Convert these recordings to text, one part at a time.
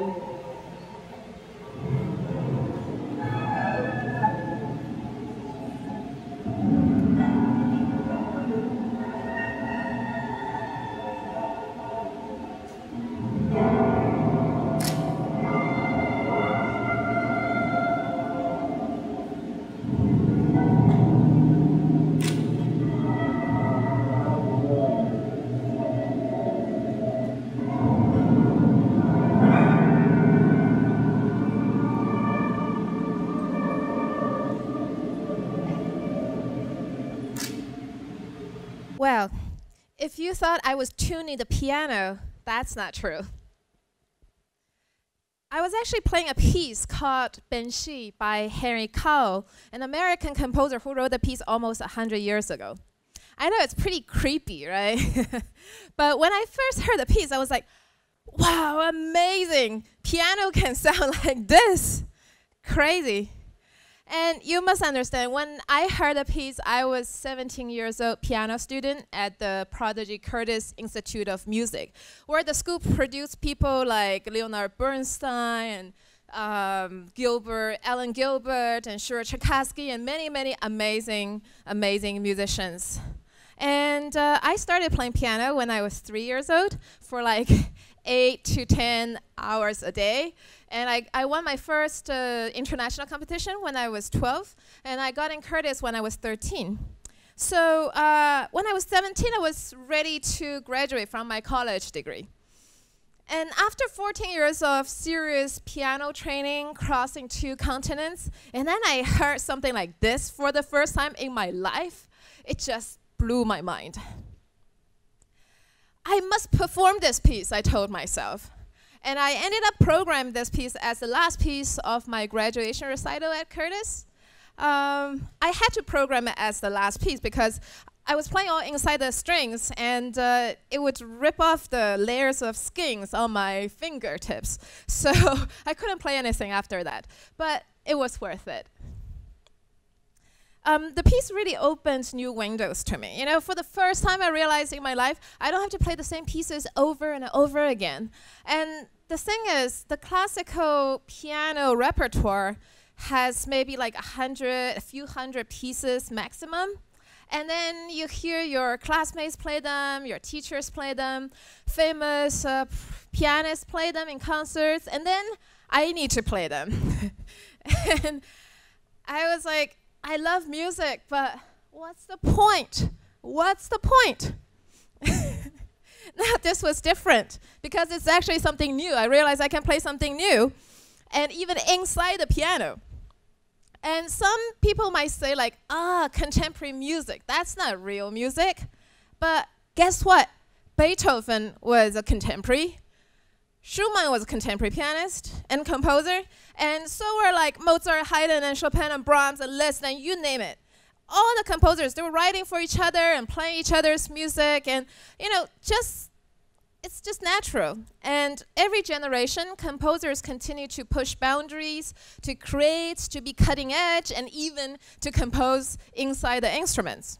Well, if you thought I was tuning the piano, that's not true. I was actually playing a piece called Banshee by Henry Cowell, an American composer who wrote the piece almost 100 years ago. I know it's pretty creepy, right? but when I first heard the piece, I was like, wow, amazing! Piano can sound like this. Crazy. And you must understand, when I heard the piece, I was 17 years old piano student at the Prodigy Curtis Institute of Music, where the school produced people like Leonard Bernstein and um, Gilbert, Alan Gilbert, and Shura Cherkassky, and many, many amazing, amazing musicians. And uh, I started playing piano when I was three years old for like eight to 10 hours a day. And I, I won my first uh, international competition when I was 12, and I got in Curtis when I was 13. So uh, when I was 17, I was ready to graduate from my college degree. And after 14 years of serious piano training, crossing two continents, and then I heard something like this for the first time in my life, it just blew my mind. I must perform this piece, I told myself. And I ended up programming this piece as the last piece of my graduation recital at Curtis. Um, I had to program it as the last piece because I was playing all inside the strings and uh, it would rip off the layers of skins on my fingertips. So I couldn't play anything after that. But it was worth it um, the piece really opens new windows to me. You know, for the first time I realized in my life, I don't have to play the same pieces over and over again. And the thing is, the classical piano repertoire has maybe like a hundred, a few hundred pieces maximum. And then you hear your classmates play them, your teachers play them, famous uh, pianists play them in concerts, and then I need to play them. and I was like, I love music, but what's the point? What's the point? now, this was different because it's actually something new. I realized I can play something new, and even inside the piano. And some people might say, like, ah, contemporary music, that's not real music. But guess what? Beethoven was a contemporary. Schumann was a contemporary pianist and composer, and so were like Mozart, Haydn, and Chopin, and Brahms, and Liszt, and you name it. All the composers, they were writing for each other and playing each other's music, and you know, just it's just natural. And every generation, composers continue to push boundaries, to create, to be cutting edge, and even to compose inside the instruments.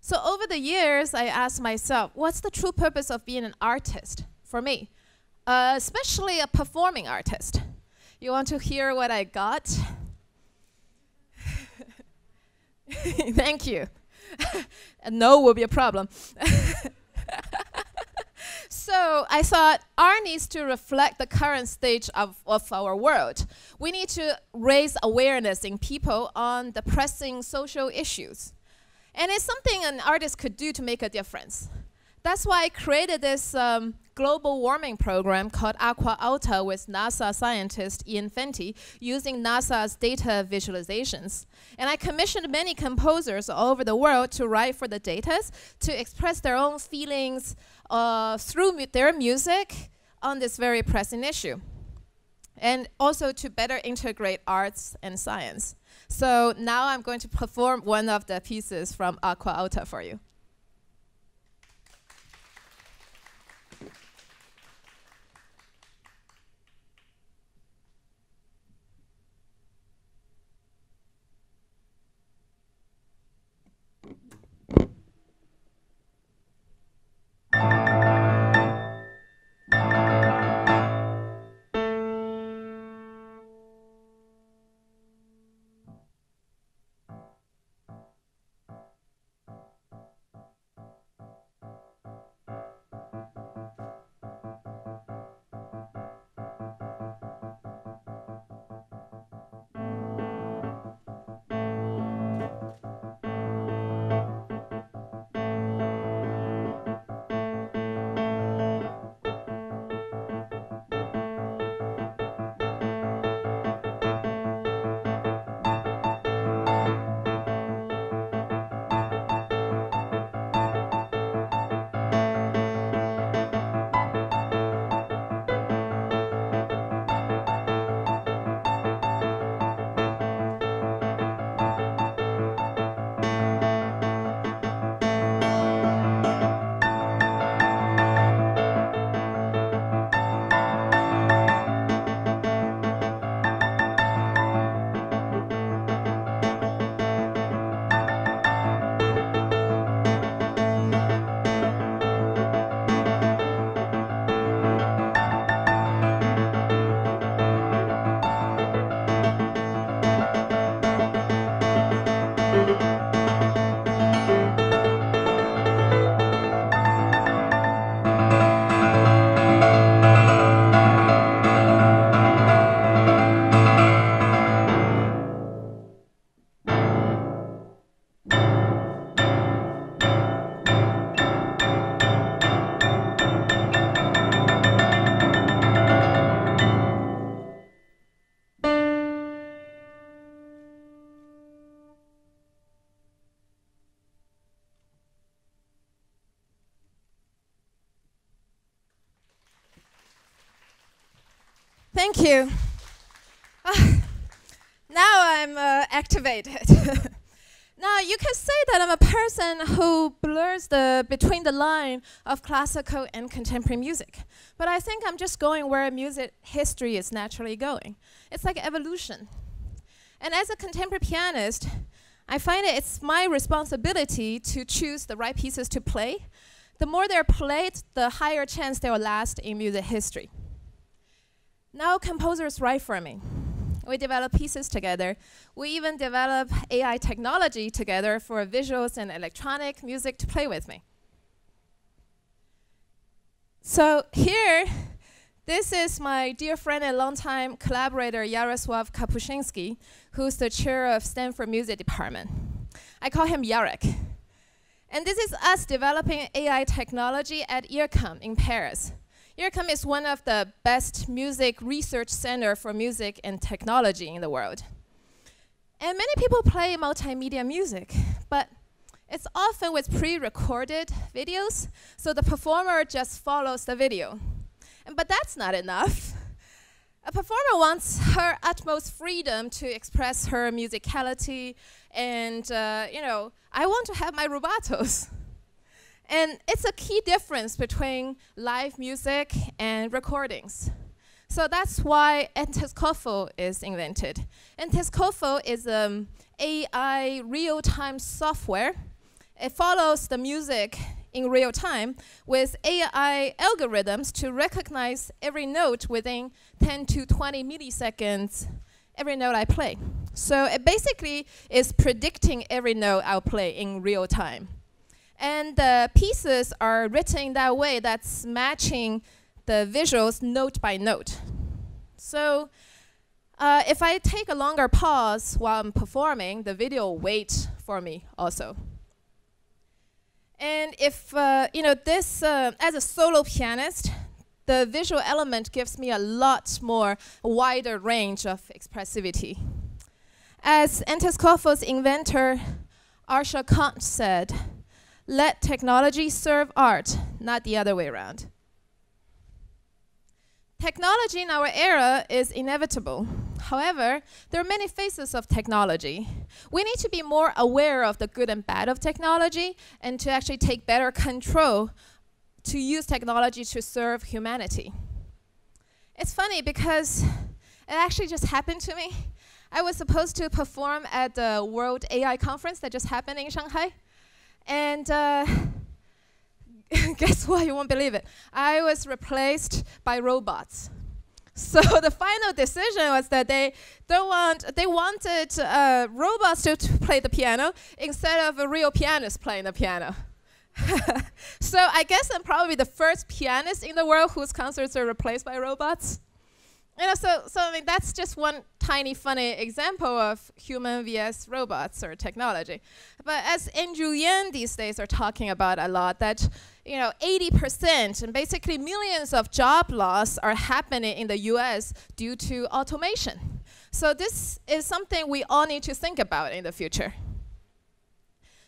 So over the years, I asked myself, what's the true purpose of being an artist for me? Uh, especially a performing artist. You want to hear what I got? Thank you. no will be a problem. so I thought art needs to reflect the current stage of, of our world. We need to raise awareness in people on the pressing social issues. And it's something an artist could do to make a difference. That's why I created this um, global warming program called Aqua Alta with NASA scientist Ian Fenty using NASA's data visualizations. And I commissioned many composers all over the world to write for the data to express their own feelings uh, through mu their music on this very pressing issue. And also to better integrate arts and science. So now I'm going to perform one of the pieces from Aqua Alta for you. I'm uh, activated. now you can say that I'm a person who blurs the between the line of classical and contemporary music. But I think I'm just going where music history is naturally going. It's like evolution. And as a contemporary pianist, I find it it's my responsibility to choose the right pieces to play. The more they're played, the higher chance they will last in music history. Now composers write for me. We develop pieces together. We even develop AI technology together for visuals and electronic music to play with me. So here, this is my dear friend and longtime collaborator, Jaroslaw Kapuscinski, who's the chair of Stanford Music Department. I call him Yarek. And this is us developing AI technology at IRCAM in Paris. IRCAM is one of the best music research center for music and technology in the world. And many people play multimedia music, but it's often with pre-recorded videos, so the performer just follows the video. And, but that's not enough. A performer wants her utmost freedom to express her musicality, and uh, you know, I want to have my rubatos. And it's a key difference between live music and recordings. So that's why Antescofo is invented. Antescofo is an um, AI real-time software. It follows the music in real time with AI algorithms to recognize every note within 10 to 20 milliseconds every note I play. So it basically is predicting every note I'll play in real time. And the pieces are written in that way that's matching the visuals note by note. So uh, if I take a longer pause while I'm performing, the video will wait for me also. And if, uh, you know, this, uh, as a solo pianist, the visual element gives me a lot more wider range of expressivity. As Antescofo's inventor, Arshia Cont said, let technology serve art, not the other way around. Technology in our era is inevitable. However, there are many phases of technology. We need to be more aware of the good and bad of technology and to actually take better control to use technology to serve humanity. It's funny because it actually just happened to me. I was supposed to perform at the World AI Conference that just happened in Shanghai. And uh, guess what? You won't believe it. I was replaced by robots. So the final decision was that they don't want they wanted uh, robots to, to play the piano instead of a real pianist playing the piano. so I guess I'm probably the first pianist in the world whose concerts are replaced by robots. You know, so, so I mean, that's just one tiny funny example of human vs robots or technology. But as Andrew Yang these days are talking about a lot, that you know, 80% and basically millions of job loss are happening in the US due to automation. So this is something we all need to think about in the future.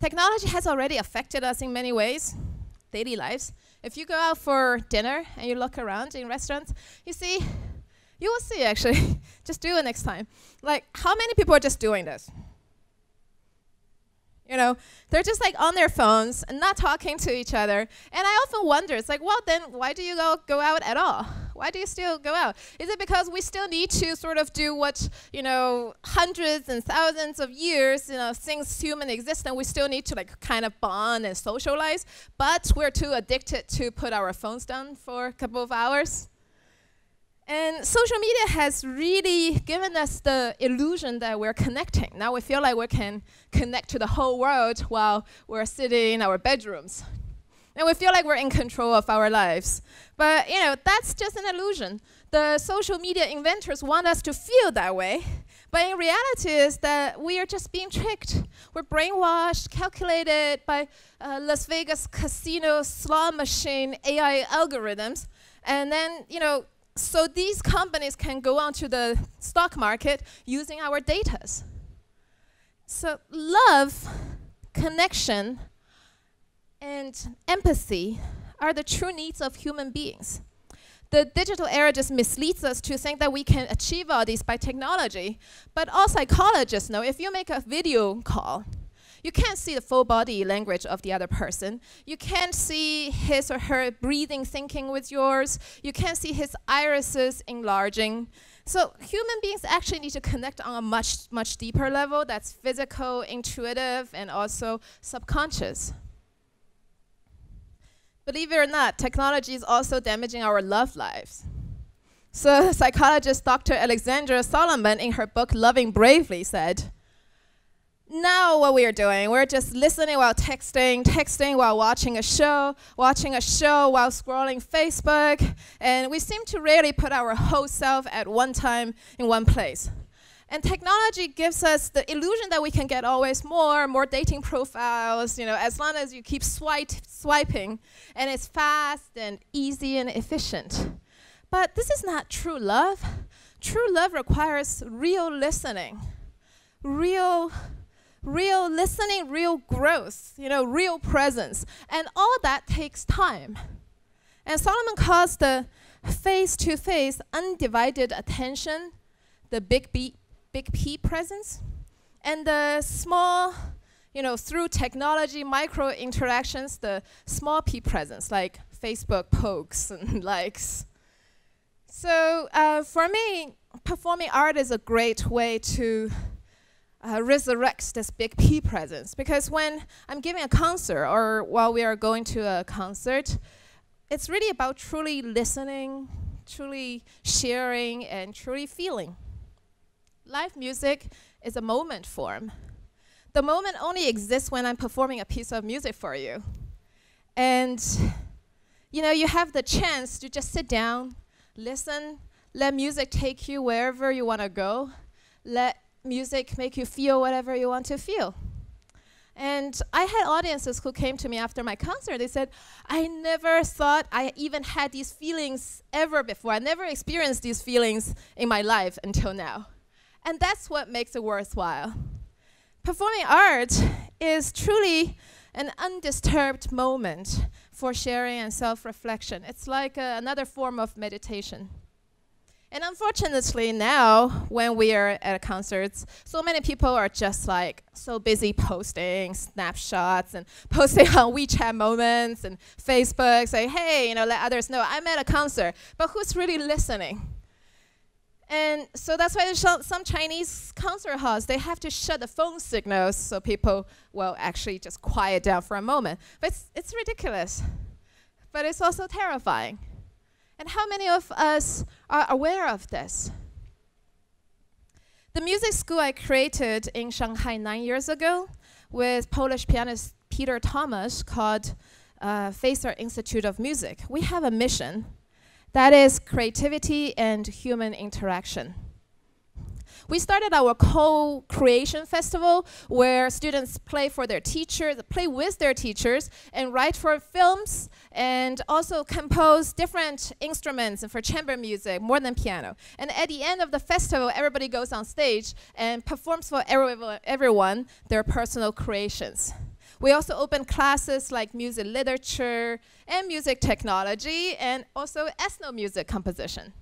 Technology has already affected us in many ways, daily lives. If you go out for dinner and you look around in restaurants, you see you will see actually. just do it next time. Like, how many people are just doing this? You know, they're just like on their phones and not talking to each other. And I often wonder, it's like, well, then why do you go, go out at all? Why do you still go out? Is it because we still need to sort of do what, you know, hundreds and thousands of years, you know, since human existence, we still need to like kind of bond and socialize, but we're too addicted to put our phones down for a couple of hours? And social media has really given us the illusion that we're connecting. Now we feel like we can connect to the whole world while we're sitting in our bedrooms. And we feel like we're in control of our lives. But you know, that's just an illusion. The social media inventors want us to feel that way. But in reality is that we are just being tricked. We're brainwashed, calculated by uh, Las Vegas casino slot machine AI algorithms. And then, you know, so these companies can go onto the stock market using our data. So love, connection, and empathy are the true needs of human beings. the digital era just misleads us to think that we can achieve all these by technology. But all psychologists know if you make a video call, you can't see the full body language of the other person. You can't see his or her breathing thinking with yours. You can't see his irises enlarging. So human beings actually need to connect on a much, much deeper level that's physical, intuitive, and also subconscious. Believe it or not, technology is also damaging our love lives. So psychologist Dr. Alexandra Solomon in her book Loving Bravely said, now what we are doing, we're just listening while texting, texting while watching a show, watching a show while scrolling Facebook, and we seem to rarely put our whole self at one time in one place. And technology gives us the illusion that we can get always more, more dating profiles, you know, as long as you keep swipe, swiping, and it's fast and easy and efficient. But this is not true love. True love requires real listening, real real listening, real growth, you know, real presence. And all that takes time. And Solomon calls the face to face, undivided attention the big B, big P presence. And the small, you know, through technology, micro interactions, the small p presence, like Facebook pokes and likes. So uh, for me, performing art is a great way to uh, resurrects this big P presence. Because when I'm giving a concert or while we are going to a concert, it's really about truly listening, truly sharing, and truly feeling. Live music is a moment form. The moment only exists when I'm performing a piece of music for you. And you know, you have the chance to just sit down, listen, let music take you wherever you want to go. Let music make you feel whatever you want to feel. And I had audiences who came to me after my concert. They said, I never thought I even had these feelings ever before. I never experienced these feelings in my life until now. And that's what makes it worthwhile. Performing art is truly an undisturbed moment for sharing and self reflection. It's like uh, another form of meditation. And unfortunately now, when we are at concerts, so many people are just like so busy posting snapshots and posting on WeChat moments and Facebook, say, hey, you know, let others know I'm at a concert. But who's really listening? And so that's why some Chinese concert halls, they have to shut the phone signals so people will actually just quiet down for a moment. But it's, it's ridiculous. But it's also terrifying. And how many of us are aware of this? The music school I created in Shanghai nine years ago with Polish pianist Peter Thomas called uh, Facer Institute of Music. We have a mission that is creativity and human interaction. We started our co-creation festival where students play for their teachers, play with their teachers, and write for films, and also compose different instruments for chamber music, more than piano. And at the end of the festival, everybody goes on stage and performs for everyone their personal creations. We also open classes like music literature and music technology, and also ethno-music composition.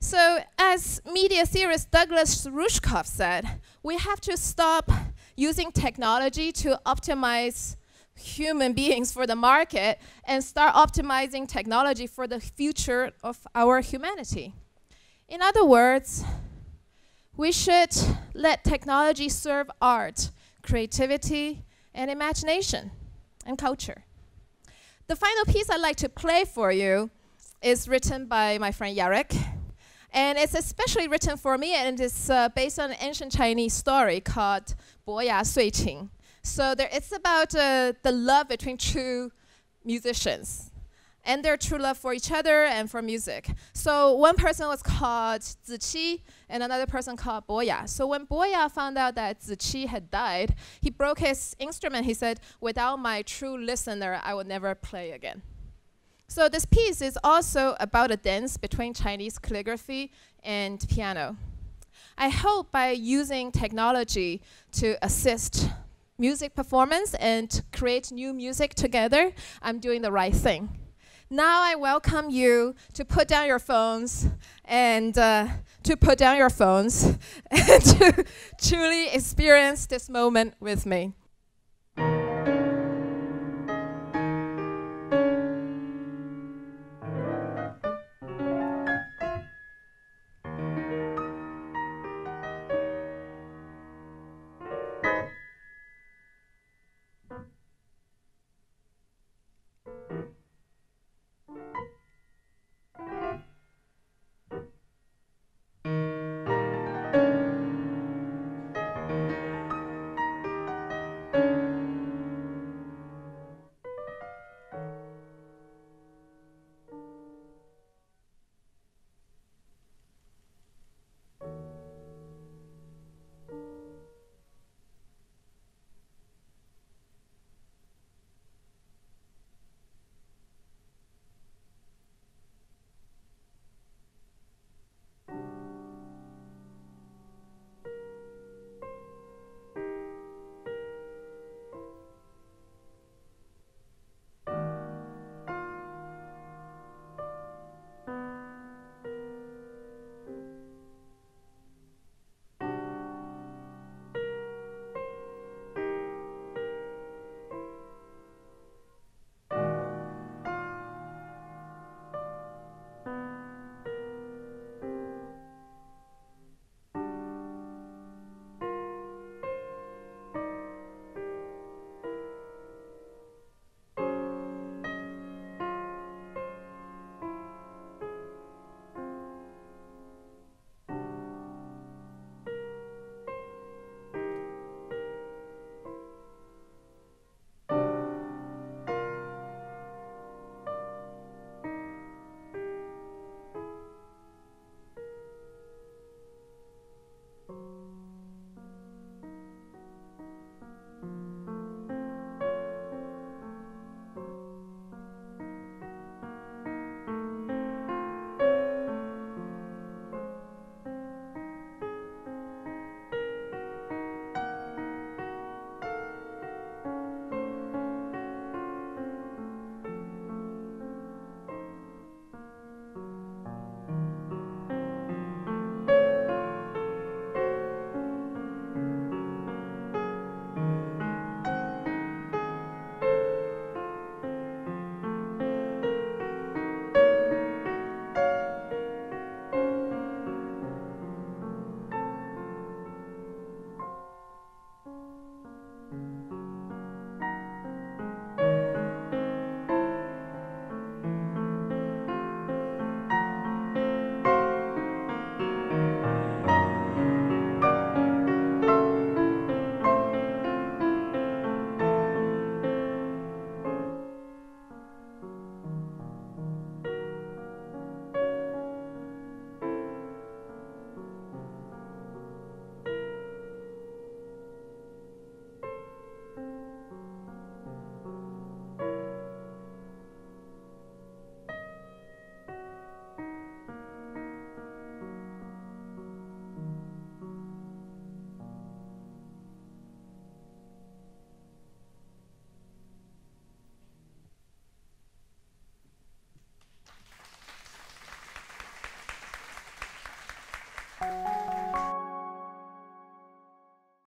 So as media theorist Douglas Rushkoff said, we have to stop using technology to optimize human beings for the market and start optimizing technology for the future of our humanity. In other words, we should let technology serve art, creativity, and imagination, and culture. The final piece I'd like to play for you is written by my friend Yarek. And it's especially written for me, and it's uh, based on an ancient Chinese story called Boya Sui Qing. So there, it's about uh, the love between two musicians and their true love for each other and for music. So one person was called Ziqi, and another person called Boya. So when Boya found out that Ziqi had died, he broke his instrument. He said, without my true listener, I will never play again. So this piece is also about a dance between Chinese calligraphy and piano. I hope by using technology to assist music performance and create new music together, I'm doing the right thing. now I welcome you to put down your phones and uh, to put down your phones and to truly experience this moment with me.